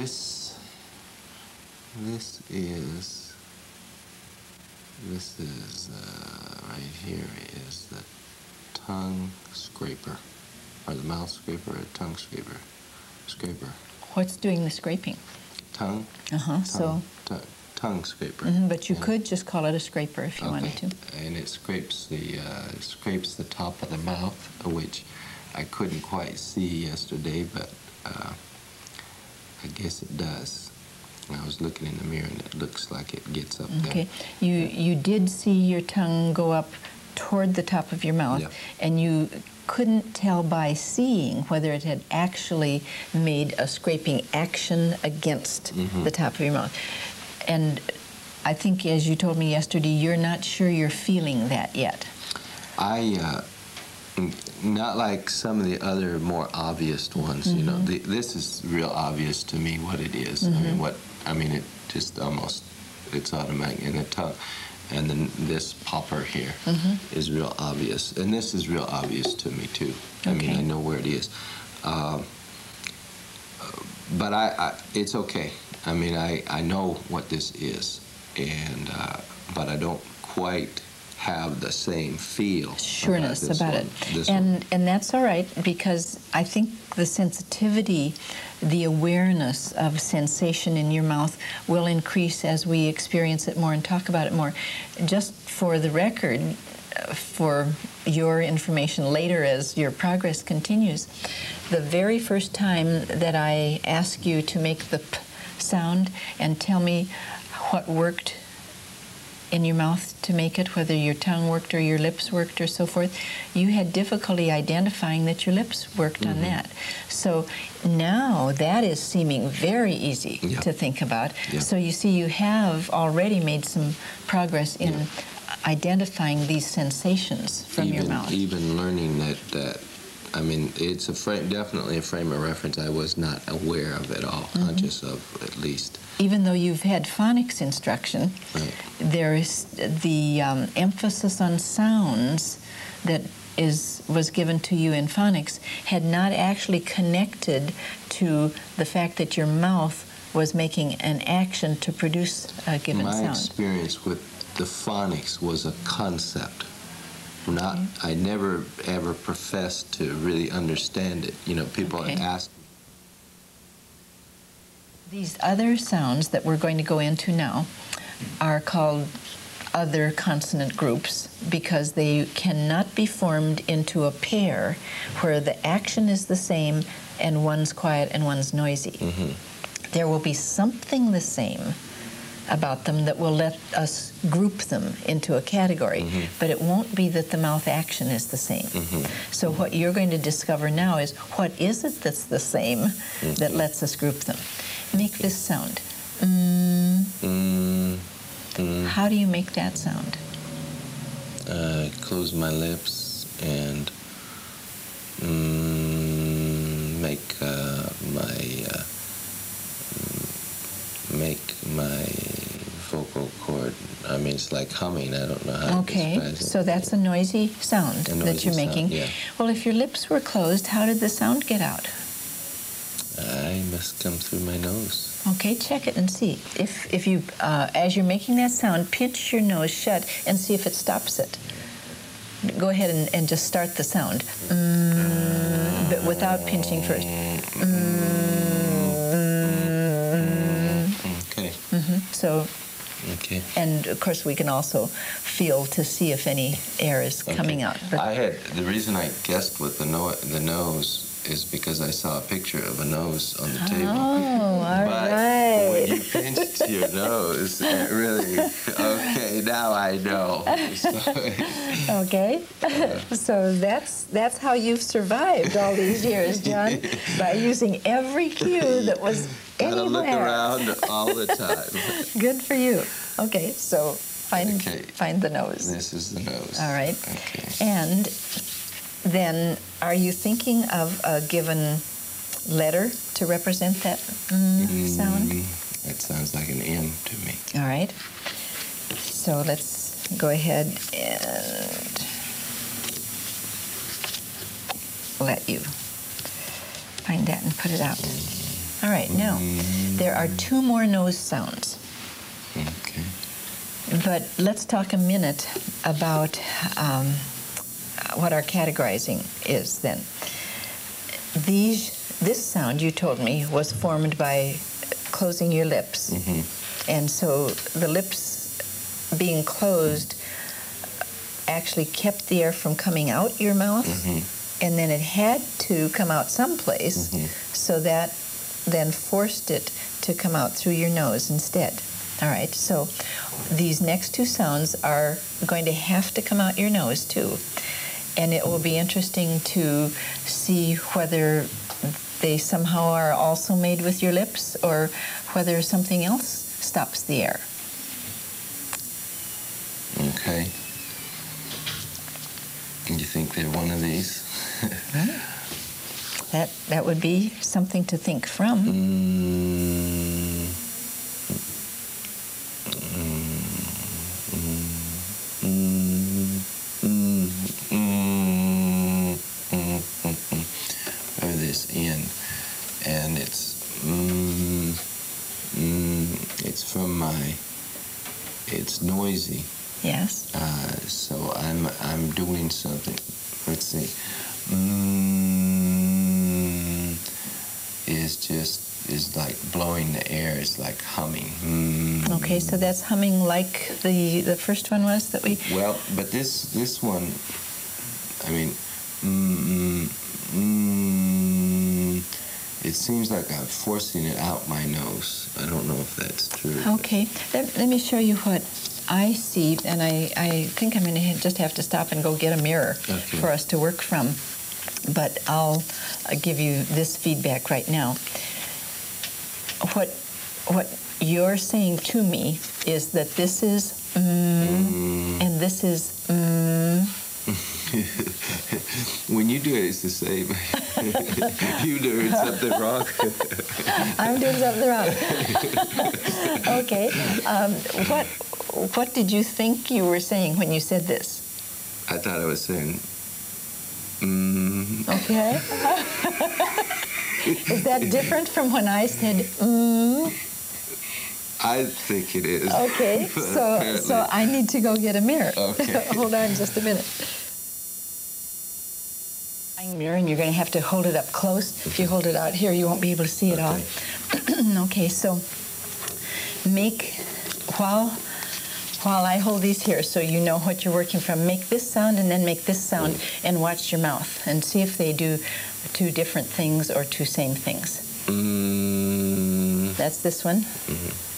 This, this is, this is, uh, right here is the tongue scraper, or the mouth scraper, or tongue scraper, scraper. What's doing the scraping? Tongue? Uh huh. So, Tongue, scraper. mhm, but you Yeah. could just call it a scraper if you wanted to. And it scrapes the uh, it scrapes the top of the mouth, which I couldn't quite see yesterday, but uh, I guess it does. I was looking in the mirror, and it looks like it gets up Okay. there. You you did see your tongue go up toward the top of your mouth, Yeah. and you couldn't tell by seeing whether it had actually made a scraping action against Mhm. the top of your mouth. And I think, as you told me yesterday, you're not sure you're feeling that yet. I uh, not like some of the other more obvious ones. You know, the, this is real obvious to me what it is. I mean, what I mean, it just almost it's automatic in the tongue. And then this popper here is real obvious, and this is real obvious to me too. I mean, I know where it is, um, but I, I, it's okay. I mean, I, I know what this is, and uh, but I don't quite have the same feel sureness about one- it. this one. And and that's all right because I think the sensitivity, the awareness of sensation in your mouth will increase as we experience it more and talk about it more. Just for the record, for your information later as your progress continues, the very first time that I ask you to make the p sound and tell me what worked in your mouth to make it, whether your tongue worked or your lips worked or so forth, you had difficulty identifying that your lips worked on mm-hmm. that. So now that is seeming very easy Yeah. to think about. Yeah. So you see, you have already made some progress in Yeah. identifying these sensations from even, your mouth. Even learning that, that I mean, it's a frame, definitely a frame of reference I was not aware of at all, Mm-hmm. conscious of at least. Even though you've had phonics instruction, Right. there is the um, emphasis on sounds that is was given to you in phonics had not actually connected to the fact that your mouth was making an action to produce a given My sound. My experience with the phonics was a concept. Not, I never ever professed to really understand it. You know, people Okay. ask These other sounds that we're going to go into now are called other consonant groups because they cannot be formed into a pair where the action is the same and one's quiet and one's noisy. Mm-hmm. There will be something the same about them that will let us group them into a category, but it won't be that the mouth action is the same. So, what you're going to discover now is what is it that's the same that lets us group them? Make this sound. Mm, mm, how do you make that sound? uh, close my lips and mm, make uh, my uh, mm, make my. I mean, it's like humming. I don't know how Okay, so that's a noisy sound A that you're sound, making. yeah. Well, if your lips were closed, how did the sound get out? I must come through my nose. Okay, check it and see. If, if you, uh, as you're making that sound, pinch your nose shut and see if it stops it. Go ahead and, and just start the sound, mm, but without pinching first. Okay. So, Okay. and of course, we can also feel to see if any air is coming out. But I had the reason I guessed with the no, the nose is because I saw a picture of a nose on the table. Oh, all but right. when you pinched your nose, it really okay. Now I know. So, Okay, so that's that's how you've survived all these years, John, by using every cue that was gotta look around all the time. Good for you. Okay, so find Okay. find the nose. This is the nose. All right, Okay. and then are you thinking of a given letter to represent that mm, sound? That sounds like an M to me. All right. So let's go ahead and let you find that and put it out. All right, now there are two more nose sounds. Okay. But let's talk a minute about um, what our categorizing is then. These, this sound you told me was formed by closing your lips. Mhm. And so the lips being closed actually kept the air from coming out your mouth. Mhm. And then it had to come out someplace. Mhm. So that then forced it to come out through your nose instead. All right, so these next two sounds are going to have to come out your nose too. And it will be interesting to see whether they somehow are also made with your lips or whether something else stops the air. Okay. Do you think they're one of these? That that would be something to think from. Mm. Mm. Mm. Mm. Mm. Or this in, and it's mm. Mm. It's from my. It's noisy. Yes. Uh, so I'm I'm doing something. Let's see. Mm, is just is like blowing the air. It's like humming. Mm. Okay, so that's humming like the the first one was that we. Well, but this this one, I mean, mm, mm, it seems like I'm forcing it out my nose. I don't know if that's true. Okay, let, let me show you what I see, and I, I think I'm going to just have to stop and go get a mirror Okay. for us to work from. But I'll uh, give you this feedback right now. What what you're saying to me is that this is mm, and this is mm. when you do it, it's the same. you doing something wrong. I'm doing something wrong. okay, um, what what did you think you were saying when you said this? I thought I was saying. Mm, Okay. is that different from when I said mm? I think it is. Okay, so apparently- so I need to go get a mirror. Okay. hold on just a minute. Mirror, and you're going to have to hold it up close. If you hold it out here, you won't be able to see it all. okay, so make while while I hold these here, so you know what you're working from. Make this sound and then make this sound, and watch your mouth and see if they do two different things or two same things. Mm, That's this one. mm,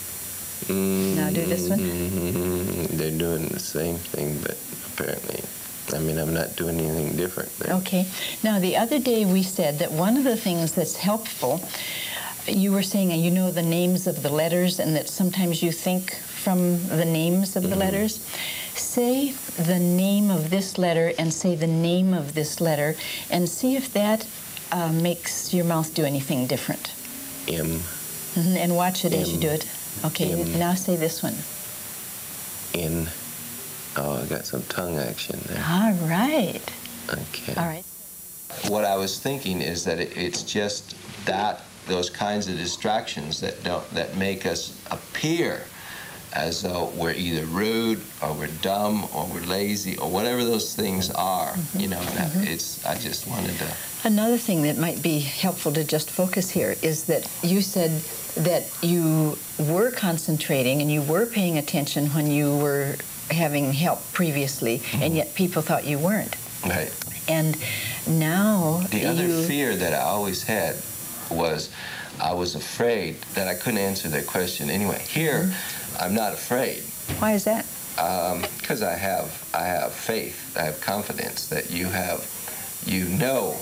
Now do this one. mm, They're doing the same thing, but apparently, I mean, I'm not doing anything different. There. Okay. Now, the other day we said that one of the things that's helpful, you were saying, you know the names of the letters, and that sometimes you think from the names of the letters. Say the name of this letter and say the name of this letter, and see if that uh, makes your mouth do anything different. M, Mhm, And watch it as you do it. Okay, M. now say this one. In. Oh, I got some tongue action there. All right. Okay. All right. What I was thinking is that it, it's just that those kinds of distractions that don't that make us appear as though we're either rude or we're dumb or we're lazy or whatever those things are. Mm-hmm. You know, I- mm-hmm. it's I just wanted to. Another thing that might be helpful to just focus here is that you said that you were concentrating and you were paying attention when you were having help previously, and mm-hmm. yet people thought you weren't. Right. And now The other you, fear that I always had was I was afraid that I couldn't answer their question anyway. Here, I'm not afraid. why is that? Um, because I have I have faith, I have confidence that you have, you know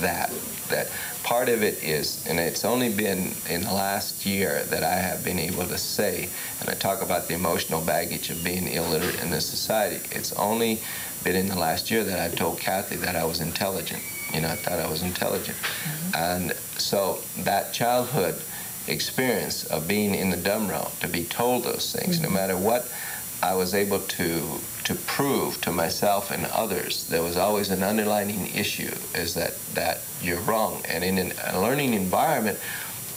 that that part of it is, and it's only been in the last year that I have been able to say, and I talk about the emotional baggage of being illiterate in this society. It's only been in the last year that I told Kathy that I was intelligent. You know, I thought I was intelligent, mm-hmm. and so that childhood experience of being in the dumb row, to be told those things, no matter what I was able to to prove to myself and others there was always an underlining issue is that that you're wrong and in an, a learning environment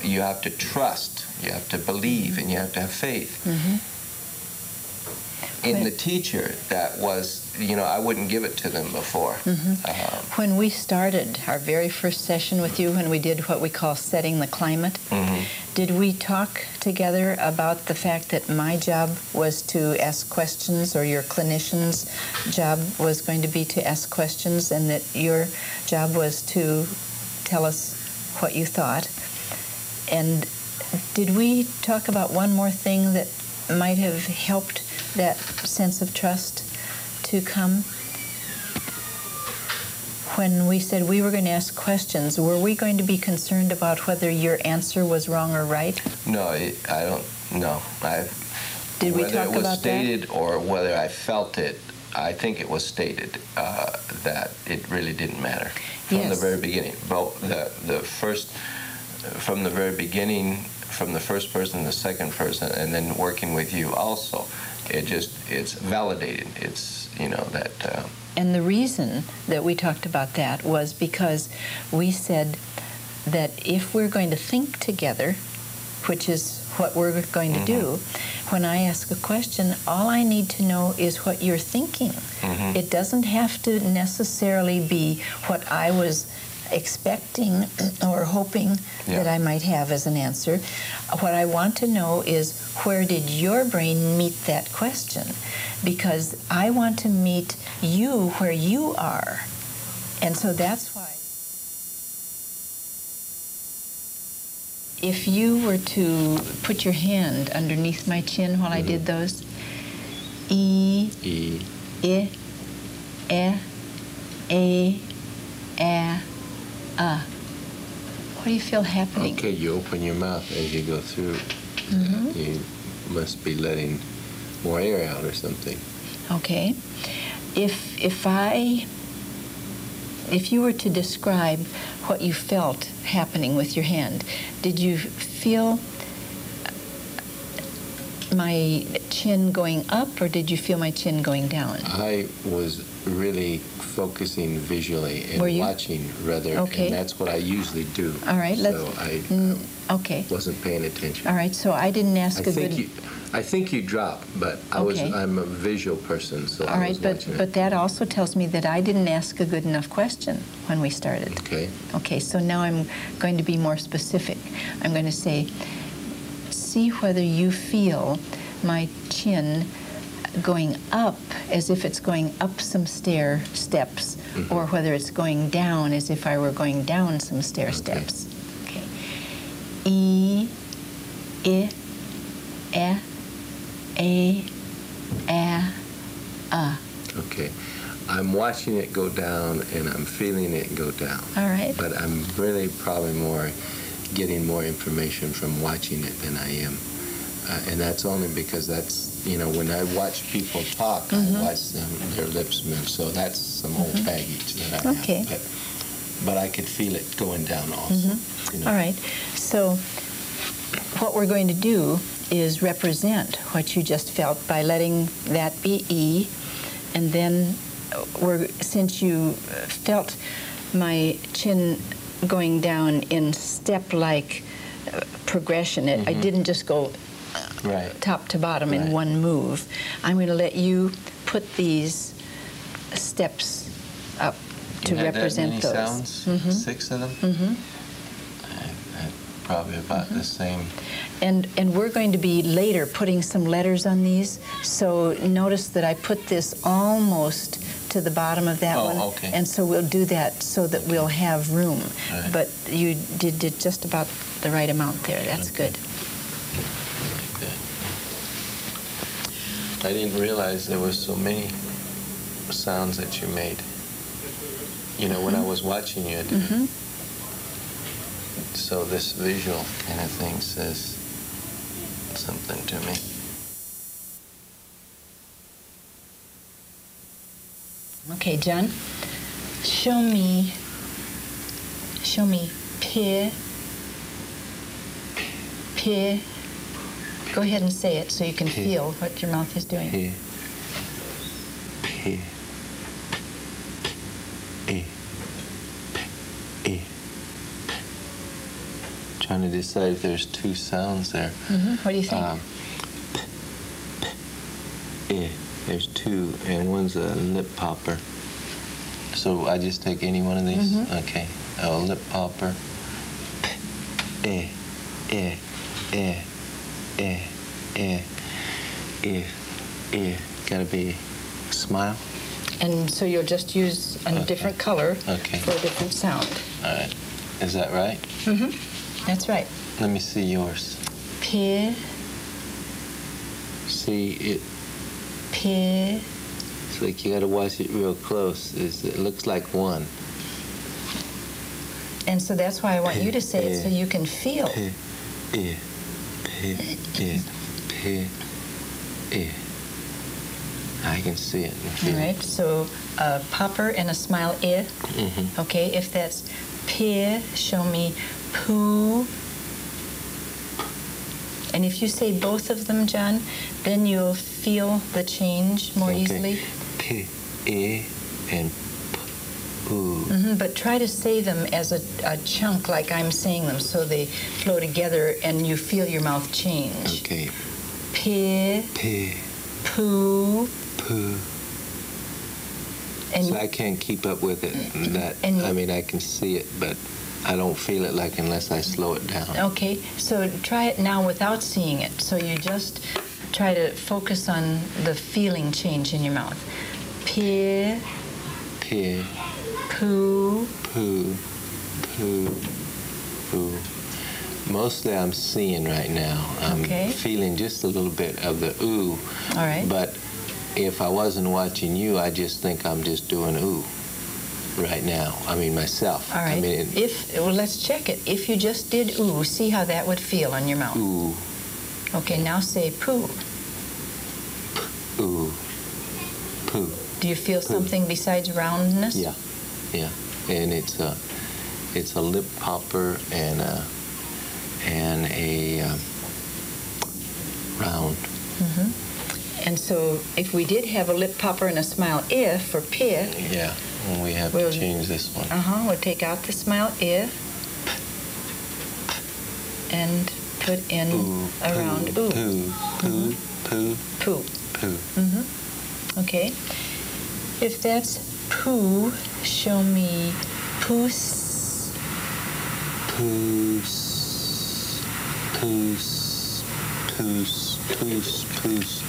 you have to trust, you have to believe, and you have to have faith. Mhm. In the teacher, that was, you know, I wouldn't give it to them before. Mhm. Um, When we started our very first session with you, when we did what we call setting the climate, mhm. did we talk together about the fact that my job was to ask questions or your clinician's job was going to be to ask questions and that your job was to tell us what you thought? And did we talk about one more thing that might have helped that sense of trust to come? When we said we were going to ask questions, were we going to be concerned about whether your answer was wrong or right? No, I don't. No, I. Did we talk about that? whether it was about that? stated or whether I felt it, I think it was stated uh, that it really didn't matter from the very beginning. Both the the first, from the very beginning, from the first person, the second person, and then working with you also, it just it's validated. It's you know that. Uh, And the reason that we talked about that was because we said that if we're going to think together, which is what we're going to do, when I ask a question, all I need to know is what you're thinking. Mhm. It doesn't have to necessarily be what I was expecting or hoping that I might have as an answer. What I want to know is where did your brain meet that question? Because I want to meet you where you are. And so that's why. If you were to put your hand underneath my chin while I did those, E, e I, E, A, A, A. What do you feel happening? Okay, you open your mouth as you go through. Mhm. You must be letting more air out or something. Okay. If if I if you were to describe what you felt happening with your hand, did you feel my chin going up or did you feel my chin going down? I was really focusing visually and Were you? watching rather, Okay. and that's what I usually do. All right, let's- So I Mm, okay. wasn't paying attention. All right, so I didn't ask I a good think you, I think you dropped, but I was. I'm a visual person, so All I right, but but that also tells me that I didn't ask a good enough question when we started. Okay. Okay, so now I'm going to be more specific. I'm going to say, see whether you feel my chin going up as if it's going up some stair steps, Mhm. or whether it's going down as if I were going down some stair Okay. steps. Okay. E, I, E, A, A, A. Okay. I'm watching it go down, and I'm feeling it go down. All right. But I'm really probably more getting more information from watching it than I am. Uh, and that's only because that's, you know, when I watch people talk, Mhm. I watch them, their lips move. So that's some old baggage that I have. Okay. But, but I could feel it going down also. you know. All right. So what we're going to do is represent what you just felt by letting that be E, and then we're since you felt my chin going down in step-like uh, progression. It, I Mhm. didn't just go Right. top to bottom in one move. I'm going to let you put these steps up to You that represent those. sounds? Mhm. Six of them? Mhm. I- Probably about Mm-hmm. the same. And, and we're going to be later putting some letters on these. So notice that I put this almost to the bottom of that Oh, one. okay. And so we'll do that so that we'll have room. Right. But you did, did just about the right amount there. That's Okay. good. like that. I didn't realize there were so many sounds that you made. You know, when I was watching you, I didn't. hmm So this visual kind of thing says something to me. Okay, John, show me, show me peer, peer. Go ahead and say it so you can feel what your mouth is doing. P. P. E. P. E. Trying to decide if there's two sounds there. Mm -hmm. What do you think? Um, yeah, there's two, and one's a lip popper. So I just take any one of these? Mhm. Okay. Oh, lip popper. Eh, eh, eh, eh, eh, eh, eh. Gotta be smile. and so you'll just use a Okay. different color Okay. for a different sound. All right. Is that right? Mm hmm That's right. Let me see yours. P, See, it, P, it's like you gotta watch it real close. It's, it looks like one. and so that's why I want you to say it so you can feel. P, E, P, E, P, E. I can see it All right. So a popper and a smile. I. Mm-hmm. Okay. If that's P, show me poo. And if you say both of them, John, then you'll feel the change more Okay. easily. P, E, and P, ooh. hmm but try to say them as a, a chunk, like I'm saying them, so they flow together and you feel your mouth change. Okay. P, P, poo, poo. and So I can't keep up with it. That And- I mean, I can see it, but I don't feel it like unless I slow it down. okay. So try it now without seeing it. So you just try to focus on the feeling change in your mouth. P, P, poo, poo, poo, poo. Mostly I'm seeing right now. I'm Okay. feeling just a little bit of the ooh. All right. But if I wasn't watching you, I just think I'm just doing ooh right now. I mean myself. All right. I mean if well, let's check it. If you just did ooh, see how that would feel on your mouth. ooh, Okay. Now say poo. ooh, poo. Do you feel something besides roundness? Yeah, yeah. And it's a it's a lip popper and a and a um, round. hmm And so if we did have a lip popper and a smile if for P, Yeah. And we have Well, to change this one. uh-huh, we'll take out the smile if and put in Ooh, a poo, round ooh. Poo, poo, poo, Poo. poo. hmm Okay. If that's poo, show me poos. Poos, poos, poos, poos, poos,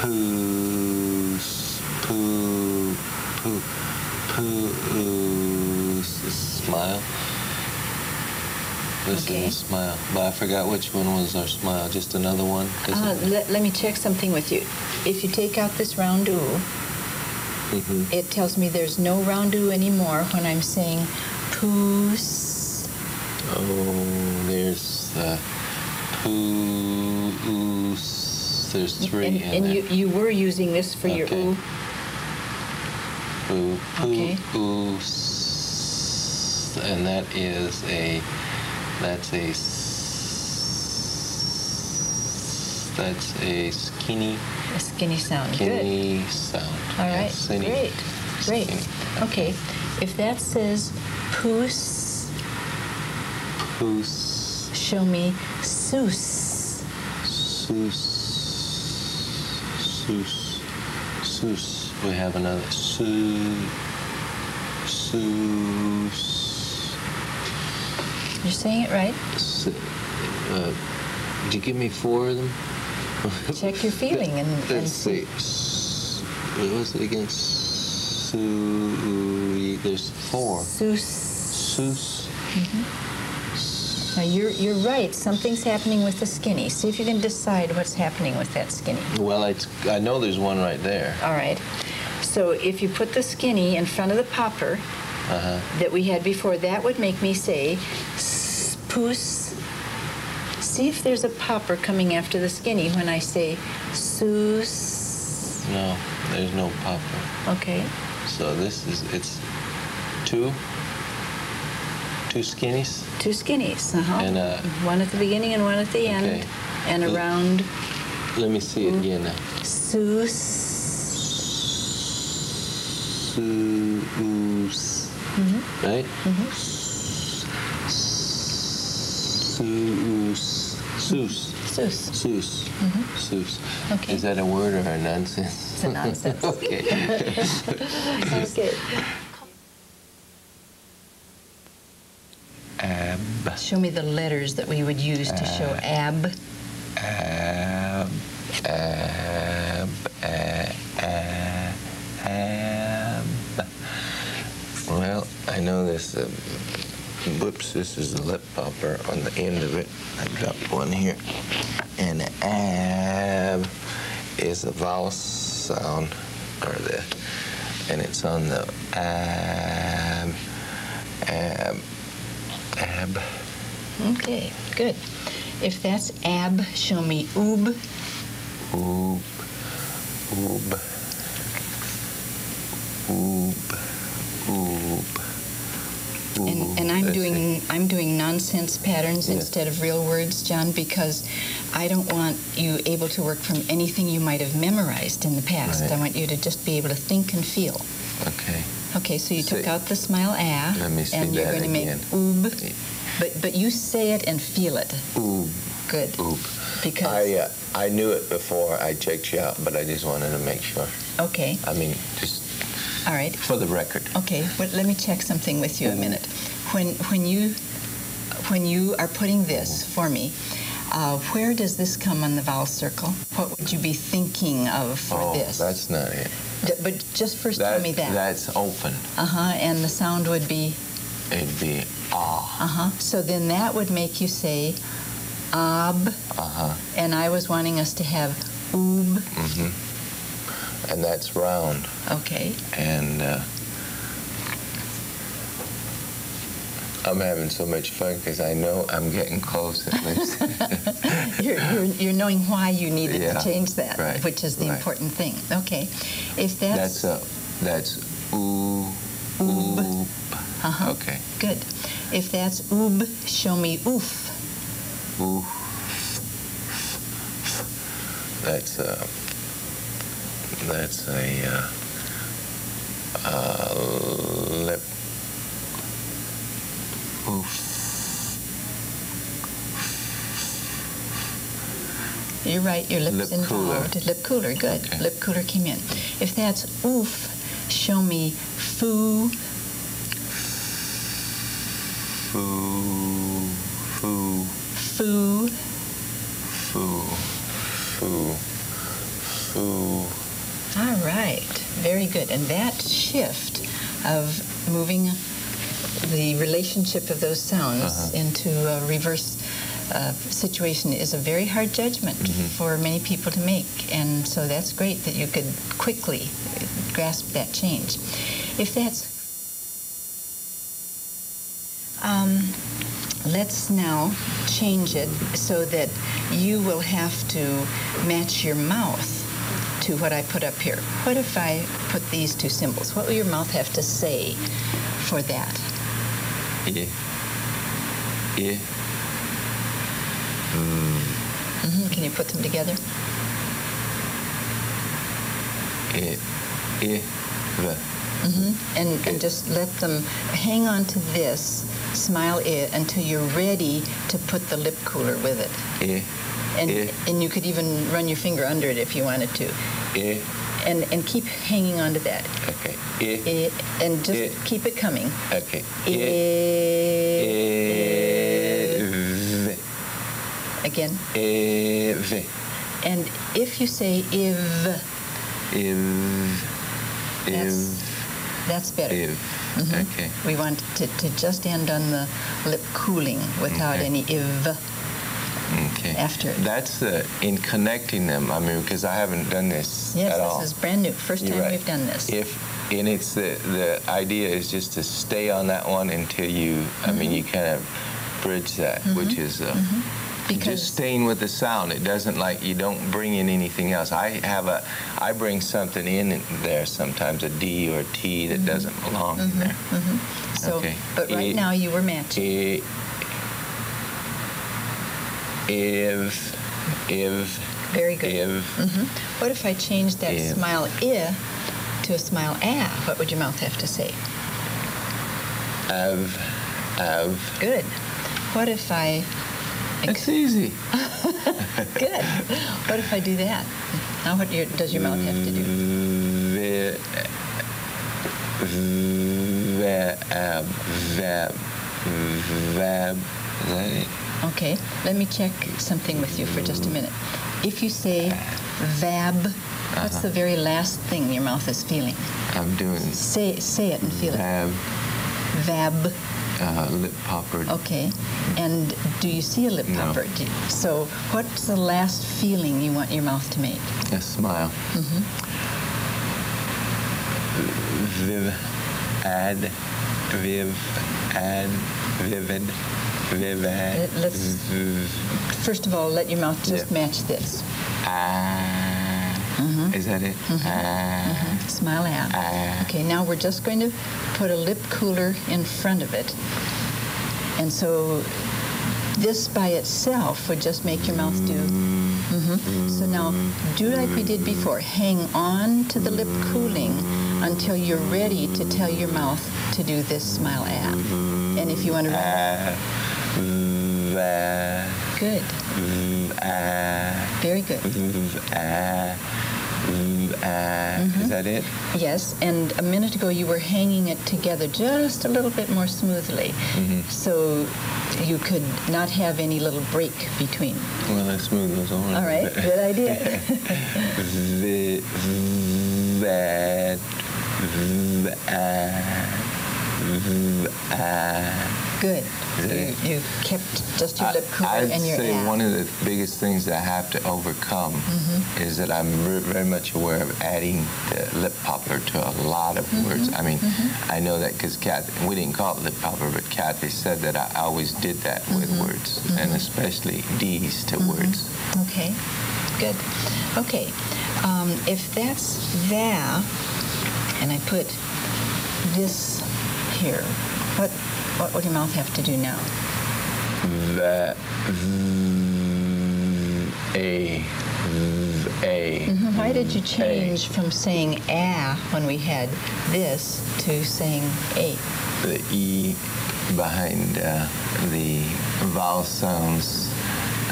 poos, poo, poo, poos. Smile. This Okay. is a smile. But I forgot which one was our smile. Just another one? Uh, let, let me check something with you. If you take out this round ooh, Mhm. it tells me there's no round ooh anymore when I'm saying poos. Oh, there's uh, poos. There's three and in and you, you were using this for your Okay. ooh. Poo, poo, Okay. poo, and that is a, that's a, s- that's a skinny, A skinny sound. Good. skinny sound. All right. skinny, Great. Great. skinny. Okay. If that says poos, Poos, show me soos. soos, soos, soos. We have another soo, soos. You're saying it right. S- uh, did you give me four of them? Check your feeling and, and Let's see. What was it again? Su- There's four. soos. Sus. Now you're you're right. Something's happening with the skinny. See if you can decide what's happening with that skinny. Well, it's, I know there's one right there. All right. So if you put the skinny in front of the popper Uh-huh. that we had before, that would make me say "S- poos. See if there's a popper coming after the skinny when I say soos. No, there's no popper. Okay. So this is, it's two, two skinnies. Two skinnies. Uh-huh. And, uh, one at the beginning and one at the end. Okay. And L- around Let me see it again now. soos. Soos. Mm-hmm. Right? Seuss. Seuss. Seuss. Seuss. Seuss. Okay. Is that a word or a nonsense? It's a nonsense. okay. Okay. Ab. Show me the letters that we would use to show ab. Ab. Ab. a- a- Ab. Well, I know this. Uh, whoops, this is the lip popper on the end of it. I dropped one here. And ab is a vowel sound, or the, and it's on the ab. Ab. Ab. Okay, good. If that's ab, show me. Oob, oob, oob, oob, oob. And, I'm doing see. I'm doing nonsense patterns Yeah. instead of real words, John, because I don't want you able to work from anything you might have memorized in the past. Right. I want you to just be able to think and feel. Okay. Okay, so you took out the smile ah, Let me see and you're going to make oob, but but you say it and feel it. Oob, Good, oob. because I uh, I knew it before I checked you out, but I just wanted to make sure. okay, I mean, just all right. for the record. Okay, well, let me check something with you a Mhm. minute. When when you when you are putting this for me, uh, where does this come on the vowel circle? What would you be thinking of for oh, this? that's not it. D- but just first That, tell me that. That's open. Uh huh. And the sound would be It'd be ah. uh huh. So then that would make you say ab, Uh huh. and I was wanting us to have oob. hmm And that's round. Okay. and uh, I'm having so much fun because I know I'm getting close at least. you're, you're, you're knowing why you needed Yeah, to change that, right, which is the right. important thing. Okay. If that's, that's a that's ooh Oob. oob. uh-huh. Okay. Good. If that's oob, show me oof. Oof. That's a that's a uh, uh, lip. Oof. You're right, your lips Lip cooler. involved. Lip cooler, good. Okay. Lip cooler came in. If that's oof, show me foo. Foo. Foo. Foo. Foo, foo, foo. All right, very good. And that shift of moving the relationship of those sounds Uh-huh. into a reverse uh, situation is a very hard judgment Mhm. for many people to make. And so that's great that you could quickly grasp that change. If that's um, let's now change it so that you will have to match your mouth to what I put up here. What if I put these two symbols? What will your mouth have to say for that? I, I, hmm Can you put them together? I, I, the. hmm And, and just let them hang on to this, smile it until you're ready to put the lip cooler with it. I, And, Yeah. and you could even run your finger under it if you wanted to. I, And, and keep hanging on to that. okay. I, I, and just Yeah. keep it coming. okay. I, I, I, again. I, I, And if you say if, if, That's- if, that's better. if. Mhm. Okay. We want to, to just end on the lip cooling without Okay. any if Okay. after. That's the in connecting them. I mean, because I haven't done this Yes, at all. Yes, this is brand new. First time right. we've done this. If and it's the the idea is just to stay on that one until you. I mean, mm-hmm. you kind of bridge that, mm-hmm. which is uh, mm-hmm. Because just staying with the sound. It doesn't like you don't bring in anything else. I have a I bring something in there sometimes a D or a T that doesn't belong in there. so, okay. but right I- now you were matching. I- if if Very good. if hmm What if I changed that If. smile I to a smile ah? What would your mouth have to say? av av Good. What if I It's easy. Good. What if I do that? Now, what your, does your mouth have to do? Vab. Vab. Is that it? Okay, let me check something with you for just a minute. If you say vab, what's the very last thing your mouth is feeling? I'm doing Say say it and feel it. Vab. Vab. Uh, lip popper. Okay. And do you see a lip No. popper? Do- so, what's the last feeling you want your mouth to make? A smile. Viv. Ad. Viv. Ad. Vivid. Let's- First of all, let your mouth just Yeah. match this. Ah. Is that it? Ah. Smile out. Ah. Okay, now we're just going to put a lip cooler in front of it. And so this by itself would just make your mouth do. hmm So now do like we did before. Hang on to the lip cooling until you're ready to tell your mouth to do this smile at. And if you want to. Ah. Good. Very good. Ah. Is that it? Yes, and a minute ago you were hanging it together just a little bit more smoothly, so you could not have any little break between. Well, let's move those on. All right, good idea. V. Vat. V. Ah. Good. That You, you kept just your I- lip cooler I'd and your say ah. one of the biggest things that I have to overcome Mm-hmm. is that I'm ver- very much aware of adding the lip popper to a lot of Mm-hmm. words. I mean, I know that because Kathy, we didn't call it lip popper, but Kathy said that I always did that with Mm-hmm. words, and especially D's to words. Okay, good. Okay, um, if that's there, and I put this here, what what would your mouth have to do now? That, a, a. Mhm. Why did you change from saying ah when we had this to saying a? the E behind uh, the vowel sounds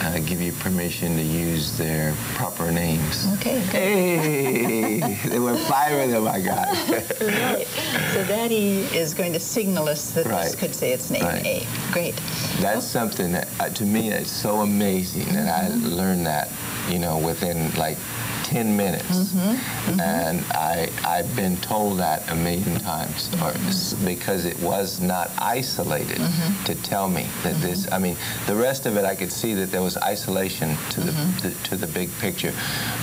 uh, give you permission to use their proper names. Okay, good. Hey, there were five of them I got. Right. So that E is going to signal us that this could say its name, Right. A. Great. That's something that, uh, to me, it's so amazing that I learned that, you know, within like 10 minutes. And I, I've been told that a million times or, because it was not isolated to tell me that this, I mean, the rest of it I could see that there was isolation to the, the to the big picture.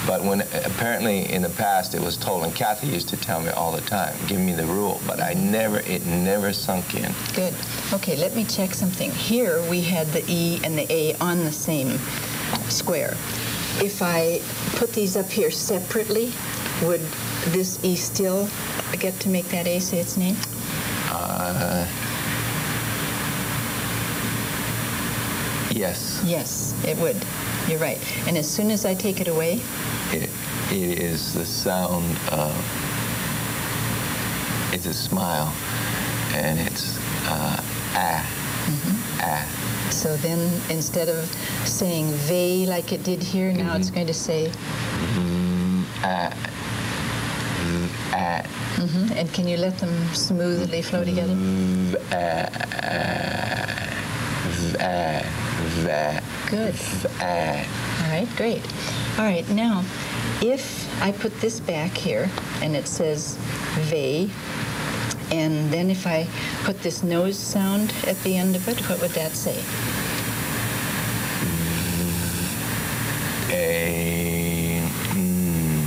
But when apparently in the past it was told, and Kathy used to tell me all the time, give me the rule, but I never, it never sunk in. Good. Okay, let me check something. Here we had the E and the A on the same square. If I put these up here separately, would this E still get to make that A say its name? Uh, yes, Yes, it would. You're right. And as soon as I take it away, it, it is the sound of, it's a smile, and it's uh, ah, ah. so then instead of saying they like it did here, now it's going to say, ah, mhm. and can you let them smoothly flow together? v- v- va, Good. All right, great. All right, now, if I put this back here and it says they, and then if I put this nose sound at the end of it, what would that say? A, mm,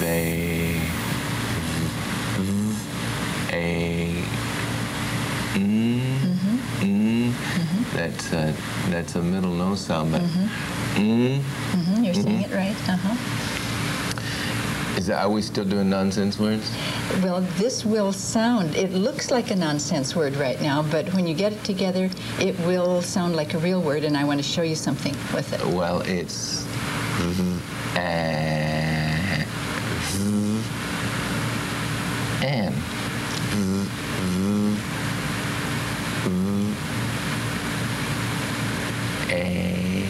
they, a, mm, mm. That's a that's a middle nose sound, but mm, hmm you're saying it right. Uh-huh. Is that are we still doing nonsense words? Well, this will sound, it looks like a nonsense word right now, but when you get it together, it will sound like a real word, and I want to show you something with it. Well, it's and A,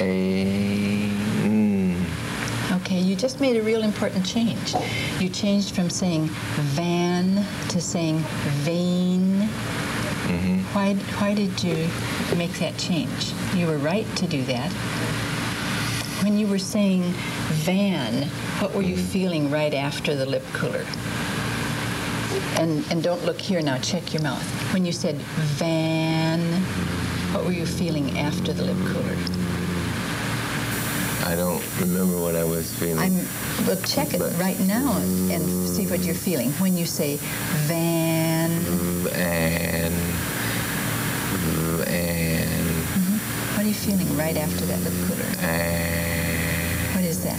A, mm. Okay, you just made a real important change. You changed from saying van to saying vane. Mm-hmm. Why, why did you make that change? You were right to do that. When you were saying van, what were you mm-hmm. feeling right after the lip cooler? And, and don't look here now, check your mouth. When you said van, what were you feeling after the lip cooler? I don't remember what I was feeling. I'm, well, check it But- right now and mm, see what you're feeling. When you say van, and and mm-hmm. what are you feeling right after that and What is that?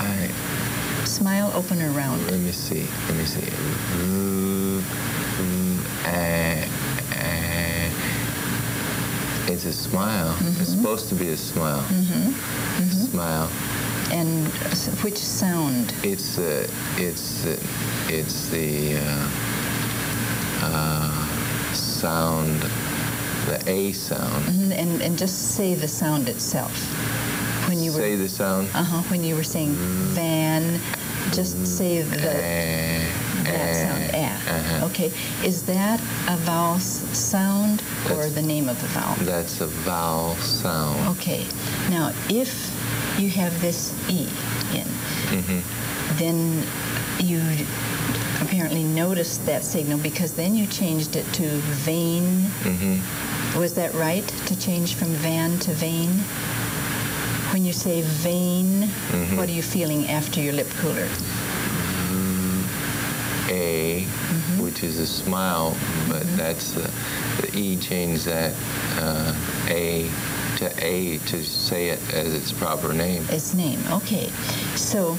I Smile, open or round. let me see. Let me see. And, and it's a smile. It's supposed to be a smile. Smile. And which sound? It's uh, it's uh, it's the uh, uh, sound, the A sound. Mhm, And, and just say the sound itself. When you Say were, the sound. uh-huh, when you were saying van, just say the, Eh, that sound, eh, ah. uh-huh. Okay, is that a vowel sound or the name of the vowel? That's a vowel sound. Okay, now if you have this E in, Mm-hmm. then you apparently noticed that signal because then you changed it to vane. Mm-hmm. Was that right to change from van to vane? When you say vane, Mhm. what are you feeling after your lip cooler? A, Mm-hmm. which is a smile, but that's uh, the E changed that uh, A to A to say it as its proper name. Its name. Okay, so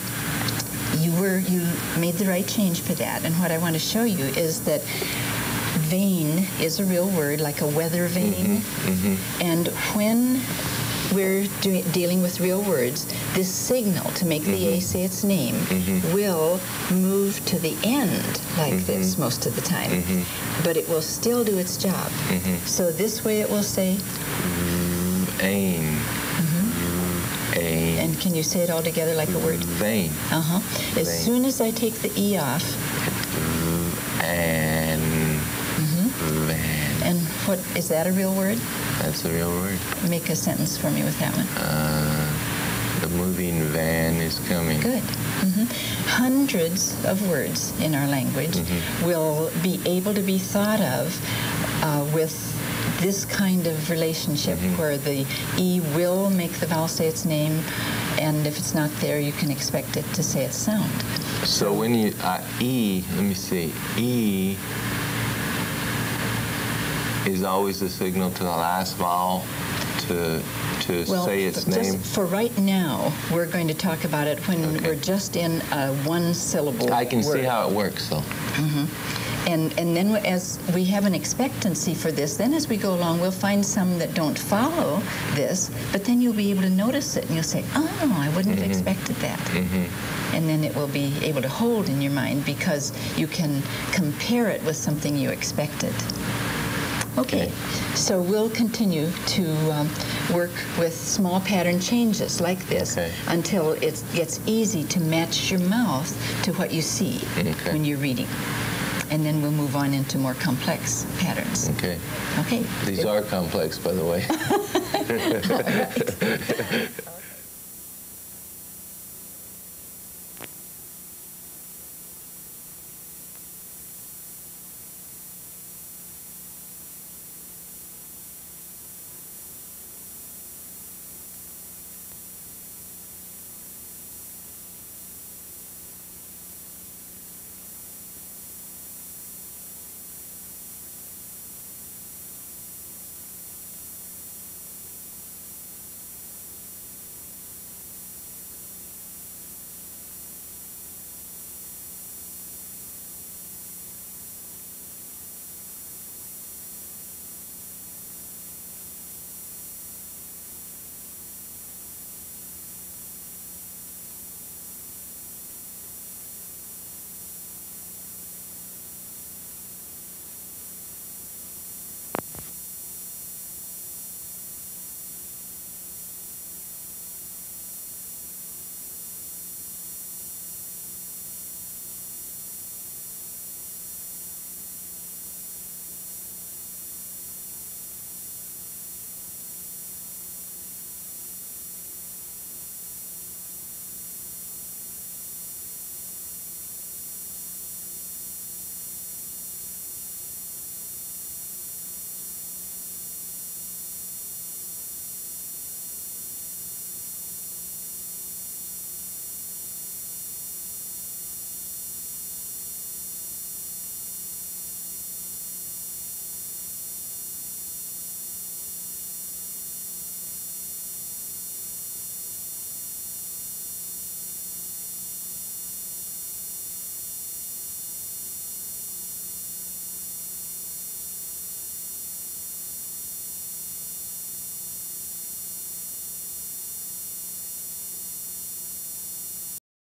you were you made the right change for that, and what I want to show you is that vane is a real word, like a weather vane, Mm-hmm. and when we're doing, dealing with real words, this signal to make the A mm-hmm. say its name mm-hmm. will move to the end like mm-hmm. this most of the time, but it will still do its job. So this way it will say. Mm-hmm. and can you say it all together like a word? Vane. Uh huh. As Vane. soon as I take the E off, And. And what is that a real word? That's a real word. Make a sentence for me with that one. Uh, the moving van is coming. Good. hmm Hundreds of words in our language will be able to be thought of uh, with this kind of relationship where the E will make the vowel say its name, and if it's not there, you can expect it to say its sound. So when you uh, E, let me see, E is always the signal to the last vowel to to say its name. for right now, we're going to talk about it when Okay. we're just in a one-syllable I can see how it works though. Mm-hmm. And, and then as we have an expectancy for this, then as we go along, we'll find some that don't follow this, but then you'll be able to notice it and you'll say, oh, I wouldn't have expected that. Mm-hmm. And then it will be able to hold in your mind because you can compare it with something you expected. Okay, so we'll continue to um, work with small pattern changes like this Okay. until it gets easy to match your mouth to what you see Okay. when you're reading. And then we'll move on into more complex patterns. Okay. Okay. These are complex, by the way.